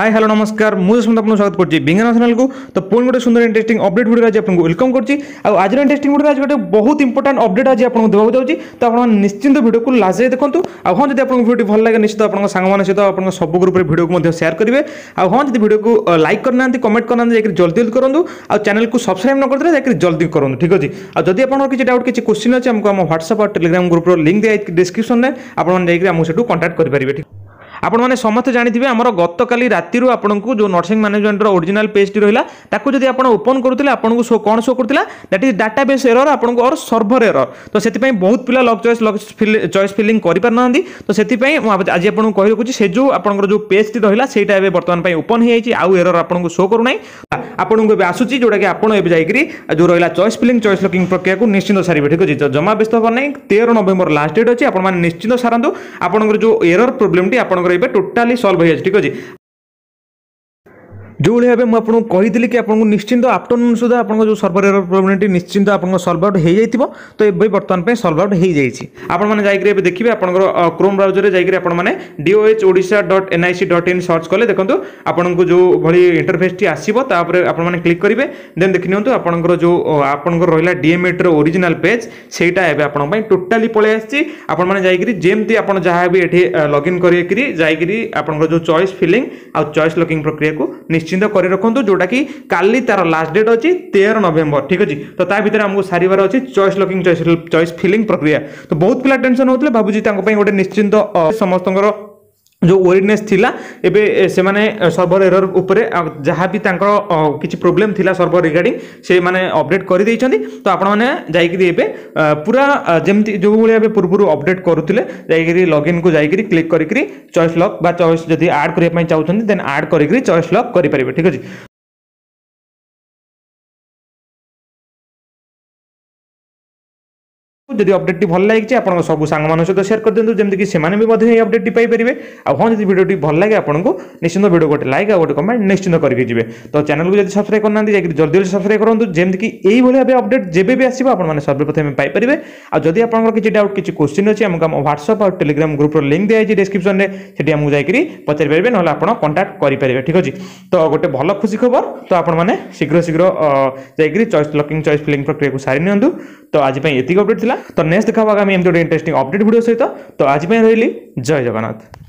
hi hello নমস্কার মু সুন্দর আপনার স্বাগত করছি বিঙ্গা ন্যাশনালকে তো পুঁ গোটে সুন্দর ইন্টারেস্টিং অপডেট ভিডিও আজ আপনার ওয়েলকম করছি আর আজ ইন্টারেস্টিং ভিডিও আজ গোটে বহুত ইম্পর্টাট অপডেট আজ আপনার দেওয়া যাচ্ছি তো আপনার নিশ্চিন্ত ভিডিওকে লাস্ট দেখুন আর হ্যাঁ যদি আপনার ভিডিওটি ভাল লাগে নিশ্চিত আপনার সাংমানের সহ আপনার সব গ্রুপে ভিডিওকে মধ্যে সেয়ার করবে আর হ্যাঁ যদি ভিডিওকে লাইক করে না কমেন্ট করে না যাই জলদি জলদি করুন আর চ্যানেলকে সবসক্রাইব নকরে যাই জলদি করুন ঠিক আছে আর যদি আপনার কিছু ডাউট কিছু কোশ্চিন আছে আমি আমার হোয়াটসঅ্যাপ আর টেলিগ্রাম গ্রুপর লিঙ্ক দিয়ে ডিসক্রিপশনে আপনার যাই আমি সেটু কন্টাক্ট করে পারবে ঠিক ଆପଣମାନେ ସମସ୍ତେ ଜାଣିଥିବେ ଆମର ଗତକାଲି ରାତିରୁ ଆପଣଙ୍କୁ ଯେଉଁ ନର୍ସିଂ ମ୍ୟାନେଜମେଣ୍ଟର ଓରିଜିନାଲ ପେଜ୍ଟି ରହିଲା ତାକୁ ଯଦି ଆପଣ ଓପନ୍ କରୁଥିଲେ ଆପଣଙ୍କୁ ଶୋ କ'ଣ ଶୋ କରୁଥିଲା that is database error ଆପଣଙ୍କୁ ଅର୍ ସର୍ଭର ଏରର ତ ସେଥିପାଇଁ ବହୁତ ପିଲା lock choice lock choice filling କରିପାରୁନାହାନ୍ତି ତ ସେଥିପାଇଁ ମୁଁ ଆଜି ଆପଣଙ୍କୁ କହି ରଖୁଛି ସେ ଯେଉଁ ଆପଣଙ୍କର ଯେଉଁ ପେଜ୍ଟି ରହିଲା ସେଇଟା ଏବେ ବର୍ତ୍ତମାନ ପାଇଁ ଓପନ୍ ହେଇଯାଇଛି ଆଉ ଏରର ଆପଣଙ୍କୁ ଶୋ କରୁନାହିଁ ଆପଣଙ୍କୁ ଏବେ ଆସୁଛି ଯେଉଁଟାକି ଆପଣ ଏବେ ଯାଇକରି ଯେଉଁ ରହିଲା ଚଏସ୍ ଫିଲିଂ ଚଏସ୍ ଲକିଂ ପ୍ରକ୍ରିୟାକୁ ନିଶ୍ଚିନ୍ତ ସାରିବେ ଠିକ୍ ଅଛି ଜମା ବ୍ୟସ୍ତ ହେବାର ନାହିଁ ତେର ନଭେମ୍ବର ଲାଷ୍ଟ ଡେଟ୍ ଅଛି ଆପଣମାନେ ନିଶ୍ଚିନ୍ତ ସାରନ୍ତୁ ଆପଣଙ୍କର ଯେଉଁ ଏରର ପ୍ରୋବ୍ଲେମଟି ଆପଣଙ୍କର রহবে টোটালি সলভ হয়ে যাচ্ছে ঠিক আছে ଯେଉଁଭଳି ଭାବେ ମୁଁ ଆପଣଙ୍କୁ କହିଥିଲି କି ଆପଣଙ୍କୁ ନିଶ୍ଚିନ୍ତ ଆଫ୍ଟରନୁନ୍ ସୁଦ୍ଧା ଆପଣଙ୍କ ଯେଉଁ ସର୍ଭର ଏରର ପ୍ରୋବ୍ଲେମ୍ଟି ନିଶ୍ଚିନ୍ତ ଆପଣଙ୍କ ସଲ୍ଭ ଆଉଟ୍ ହୋଇଯାଇଥିବ ତ ଏବେ ବର୍ତ୍ତମାନ ପାଇଁ ସଲ୍ଭ ଆଉଟ୍ ହୋଇଯାଇଛି ଆପଣମାନେ ଯାଇକରି ଏବେ ଦେଖିବେ ଆପଣଙ୍କର କ୍ରୋମ୍ ବ୍ରାଉଜରରେ ଯାଇକରି ଆପଣମାନେ DOH Odisha dot NIC dot in search କଲେ ଦେଖନ୍ତୁ ଆପଣଙ୍କୁ ଯେଉଁ ଭଳି ଇଣ୍ଟରଫେସ୍ଟି ଆସିବ ତାପରେ ଆପଣମାନେ କ୍ଲିକ୍ କରିବେ ଦେନ୍ ଦେଖିନିଅନ୍ତୁ ଆପଣଙ୍କର ଯେଉଁ ଆପଣଙ୍କର ରହିଲା ଡିଏମ୍ଏଟ୍ର ଓରିଜିନାଲ୍ ପେଜ୍ ସେଇଟା ଏବେ ଆପଣଙ୍କ ପାଇଁ ଟୋଟାଲି ପଳେଇ ଆସିଛି ଆପଣମାନେ ଯାଇକରି ଯେମିତି ଆପଣ ଯାହା ବି ଏଠି ଲଗ୍ଇନ୍ କରିକିରି ଯାଇକରି ଆପଣଙ୍କର ଯେଉଁ ଚଏସ୍ ଫିଲିଂ ଆଉ ଚଏସ୍ ଲକିଂ ପ୍ରକ୍ରିୟାକୁ ନିଶ୍ଚିତ নিশ্চিন্ত করে রাখুন যেটা কি কালি তার লাস্ট ডেট অছি তের নভেম্বর ঠিক আছে তো তা ভিতরে আমি সারিবার অছি choice locking choice choice filling প্রক্রিয়া তো বহুত পিলা টেনশন হোলে ভাবুছি তাঁর গোটে নিশ্চিন্ত সমস্ত जो ୱେରିନେସ୍ ଥିଲା ଏବେ ସେମାନେ ସର୍ଭର ଏରର ଉପରେ ଯାହା ବି ତାଙ୍କର କିଛି ପ୍ରୋବ୍ଲେମ୍ ଥିଲା ସର୍ଭର ରିଗାର୍ଡିଂ ସେମାନେ ଅପଡେଟ୍ କରିଦେଇଛନ୍ତି ତ ଆପଣମାନେ ଯାଇକିରି ଏବେ ପୁରା ଯେମିତି ଯେଉଁଭଳି ଏବେ ପୂର୍ବରୁ ଅପଡେଟ୍ କରୁଥିଲେ ଯାଇକିରି ଲଗ୍ଇନ୍କୁ ଯାଇକିରି କ୍ଲିକ୍ କରିକିରି ଚଏସ୍ ଲକ୍ ବା ଚଏସ୍ ଯଦି ଆଡ୍ କରିବା ପାଇଁ ଚାହୁଁଛନ୍ତି ଦେନ୍ ଆଡ୍ କରିକିରି ଚଏସ୍ ଲକ୍ କରିପାରିବେ ଠିକ୍ ଅଛି যদি অপডেটটি ভাল লাগিছে আপনার সব সাংমান সহ সেয়ার করে দিও যেমি সে এই অপডেটটি পাইপারে আর হ্যাঁ যদি ভিডিওটি ভাল লাগে আপনার নিশ্চিত ভিডিও গোটে লাইক আর গোটে কমেন্ট নিশ্চিত করি যাবে তো চ্যানেলকে যদি সবসক্রাইব করে না যাই জলদি জলদি সবসক্রাইব করুন যেমি এইভাবে ভাবে অপডেট যেবে বি আসবে আপনার সর্বপ্রথমে পাইপারে আর যদি আপনার কিছু ডাউট কিছু কোশ্চিন অছে আমাকে আমার হোয়াটসঅপ আর টেলিগ্রাম গ্রুপর লিঙ্ক দিয়ে যাই ডিসক্রিপশনে সেটি আমি যাই পচারি পারে নহলে আপনার কন্টাক্ট করে ঠিক আছে তো গোটে ভাল খুশি খবর তো আপনার শীঘ্র শীঘ্র যাই চয়েস লকিং চয়েস ফিলিং প্রক্রিয়া সারি নিউ তো আজ এত অপডেট লা तो नेक्स्ट देखा आगामी एम इंटरेस्टिंग अपडेट भिडियो सहित तो आज रही जय जगन्नाथ